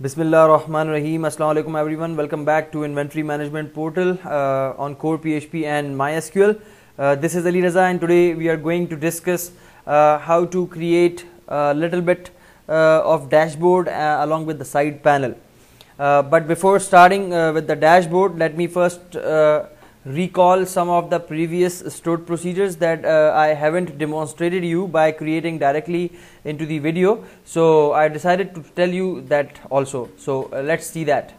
Bismillah Rahman Rahim. Assalamu alaikum everyone. Welcome back to Inventory Management Portal uh, on Core PHP and MySQL. Uh, this is Ali Raza and today we are going to discuss uh, how to create a little bit uh, of dashboard uh, along with the side panel. Uh, but before starting with the dashboard, let me first recall some of the previous stored procedures that uh, I haven't demonstrated you by creating directly into the video. So I decided to tell you that also. So uh, let's see that.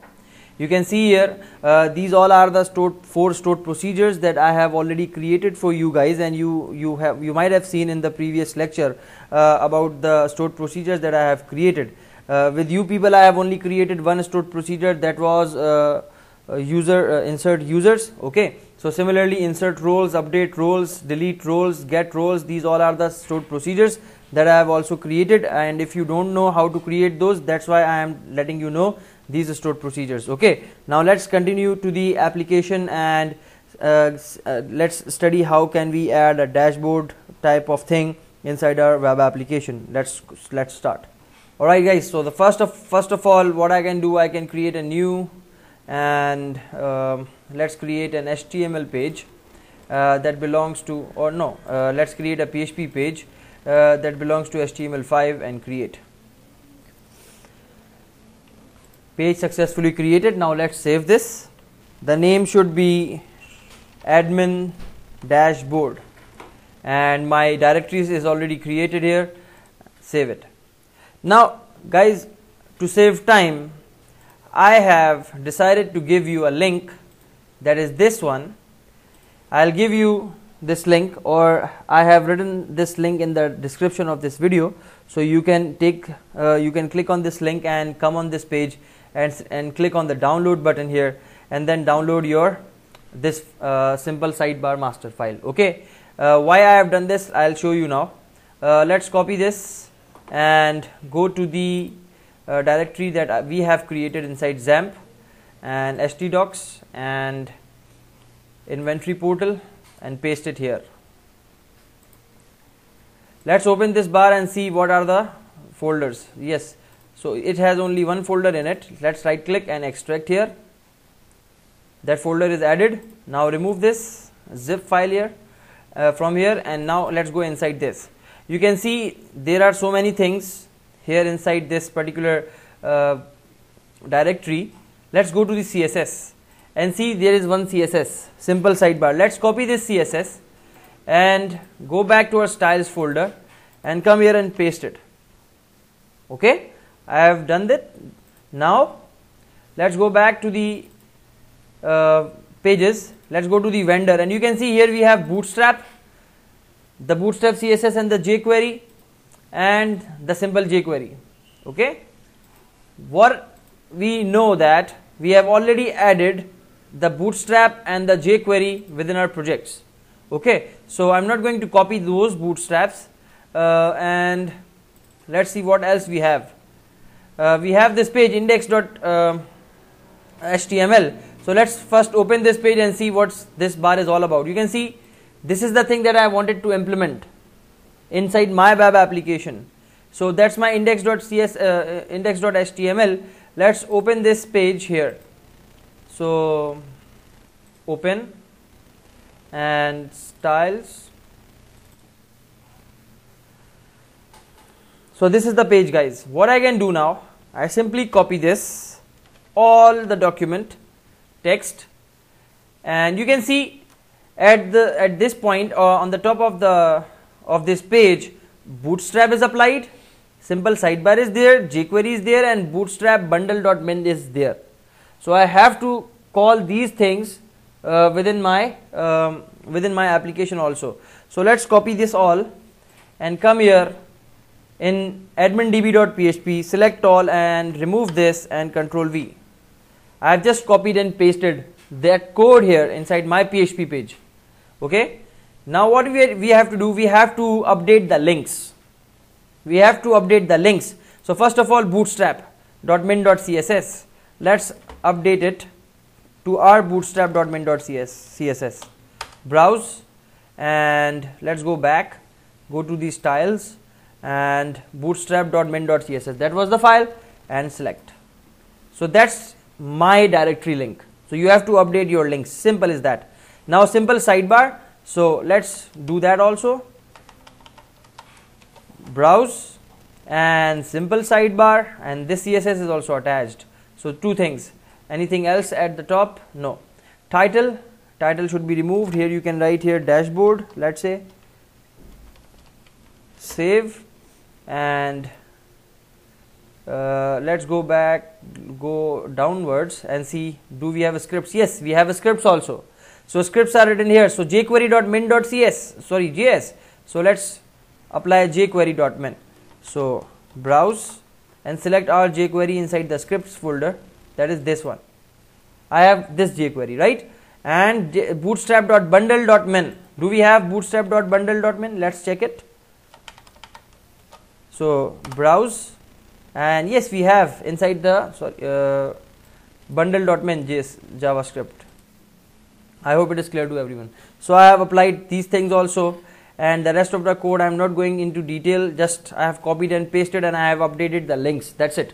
You can see here uh, these all are the stored four stored procedures that I have already created for you guys and you you have you might have seen in the previous lecture uh, about the stored procedures that I have created. Uh, with you people I have only created one stored procedure that was uh, user uh, insert users okay? So similarly insert roles update roles delete roles get roles these all are the stored procedures that I have also created. And if you don't know how to create those that's why I am letting you know these stored procedures okay? Now let's continue to the application and uh, uh, let's study how can we add a dashboard type of thing inside our web application. Let's let's start. Alright guys. So the first of first of all what I can do I can create a new and um, let's create an HTML page uh, that belongs to or no uh, let's create a PHP page uh, that belongs to HTML5 and create. Page successfully created. Now let's save this. The name should be admin dashboard. And my directories is already created here. Save it. Now guys to save time I have decided to give you a link that is this one. I'll give you this link or I have written this link in the description of this video. So you can take uh, you can click on this link and come on this page and, and click on the download button here and then download your this uh, simple sidebar master file. Okay? Uh, why I have done this I'll show you now. Uh, let's copy this and go to the uh, directory that we have created inside XAMPP and htdocs and inventory portal and paste it here. Let's open this bar and see what are the folders. Yes, so it has only one folder in it. Let's right click and extract here. That folder is added. Now remove this zip file here uh, from here and now let's go inside this. You can see there are so many things here inside this particular uh, directory let's go to the css and see there is one css simple sidebar. Let's copy this css and go back to our styles folder and come here and paste it. Okay? I have done that. Now let's go back to the uh, pages. Let's go to the vendor. And you can see here we have bootstrap the bootstrap css and the jquery and the simple jQuery. Okay, what we know that we have already added the bootstrap and the jQuery within our projects. Okay, so I'm not going to copy those bootstraps uh, and let's see what else we have. Uh, we have this page index.html. Uh, so let's first open this page and see what this bar is all about. You can see this is the thing that I wanted to implement inside my web application. So that's my index.cs uh, uh, index.html. Let's open this page here. So open and styles. So this is the page guys. What I can do now, I simply copy this all the document text and you can see at the at this point uh, on the top of the of this page. Bootstrap is applied. Simple sidebar is there jquery is there and bootstrap bundle.min is there. So i have to call these things uh, within my um, within my application also. So let's copy this all and come here in admindb.php select all and remove this and control v. I have just copied and pasted that code here inside my php page. Okay now what we, we have to do, we have to update the links. We have to update the links. So first of all bootstrap.min.css. Let's update it to our bootstrap.min.css. Browse and let's go back, go to the styles and bootstrap.min.css. That was the file and select. so that's my directory link so you have to update your links simple as that now simple sidebar so let's do that also. Browse and simple sidebar and this css is also attached. So two things. Anything else at the top? No. Title. Title should be removed. Here you can write here dashboard let's say. Save. And uh, let's go back go downwards and see do we have scripts? Yes we have scripts also so scripts are written here so jquery.min.cs sorry js so let's apply jquery.min so browse and select our jquery inside the scripts folder that is this one I have this jQuery, right? And bootstrap.bundle.min. Do we have bootstrap.bundle.min? Let's check it. So browse, and yes, we have inside the sorry uh, bundle.min JS JavaScript. I hope it is clear to everyone. So I have applied these things also, and the rest of the code I am not going into detail. Just I have copied and pasted, and I have updated the links. That's it.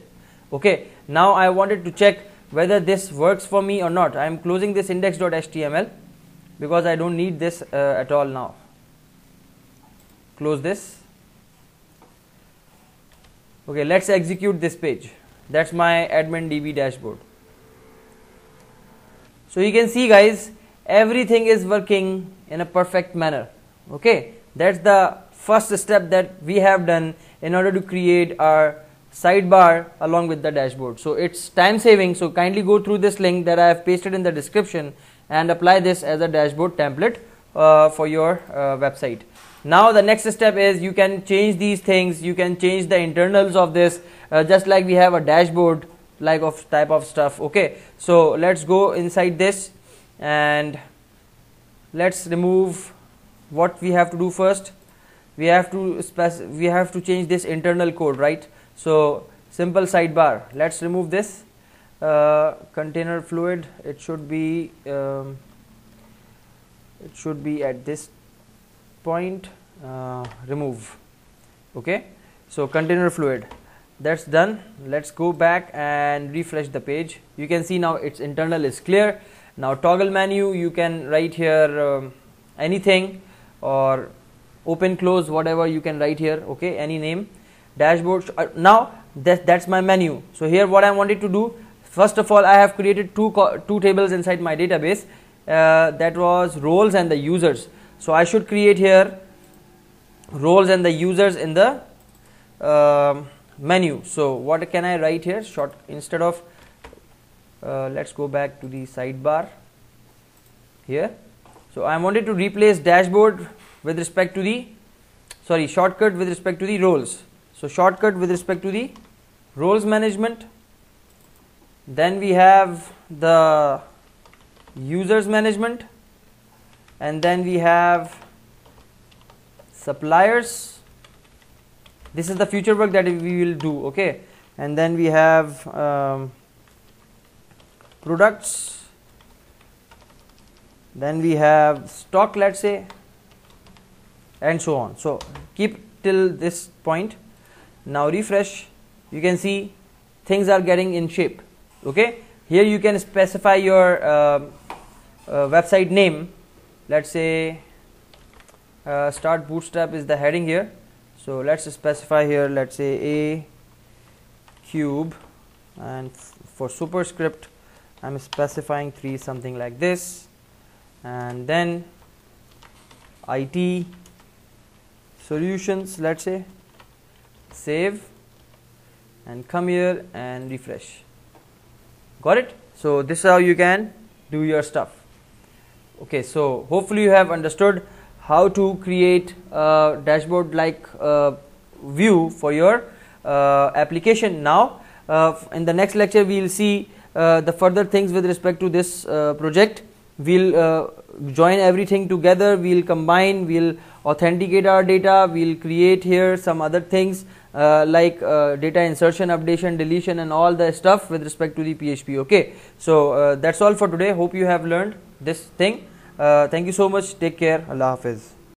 Okay. Now I wanted to check whether this works for me or not. I am closing this index.html because I don't need this uh, at all now. Close this. Okay, let's execute this page. That's my admin DB dashboard. So you can see guys, everything is working in a perfect manner. Okay, that's the first step that we have done in order to create our sidebar along with the dashboard. So it's time saving. So kindly go through this link that I have pasted in the description and apply this as a dashboard template uh, for your uh, website. Now the next step is you can change these things. You can change the internals of this uh, just like we have a dashboard like of type of stuff. Okay. So let's go inside this and let's remove what we have to do first. We have to we have to change this internal code, right? So simple sidebar. Let's remove this uh, container fluid. It should be um, it should be at this point. Uh, remove. Okay. So container fluid. That's done. Let's go back and refresh the page. You can see now its internal is clear. Now toggle menu. You can write here um, anything or open close whatever you can write here. Okay. Any name dashboard uh, now that, that's my menu so here what I wanted to do first of all I have created two two tables inside my database uh, that was roles and the users so I should create here roles and the users in the uh, menu so what can I write here short instead of uh, let's go back to the sidebar here so I wanted to replace dashboard with respect to the sorry shortcut with respect to the roles so shortcut with respect to the roles management. Then we have the users management and then we have suppliers. This is the future work that we will do, okay. And then we have um, products. Then we have stock, let's say, and so on. So keep till this point. Now refresh. You can see things are getting in shape. Okay? Here you can specify your uh, uh, website name. Let's say uh, start bootstrap is the heading here. So let's specify here let's say a cube and for superscript I'm specifying 3 something like this. And then IT solutions let's say save and come here and refresh. Got it? So this is how you can do your stuff. Okay so hopefully you have understood how to create a dashboard like uh, view for your uh, application. Now uh, in the next lecture we will see the further things with respect to this uh, project we'll uh, join everything together we'll combine we'll authenticate our data we'll create here some other things uh, like uh, data insertion updation deletion and all the stuff with respect to the php okay? So uh, that's all for today. Hope you have learned this thing. Uh, thank you so much. Take care. Allah hafiz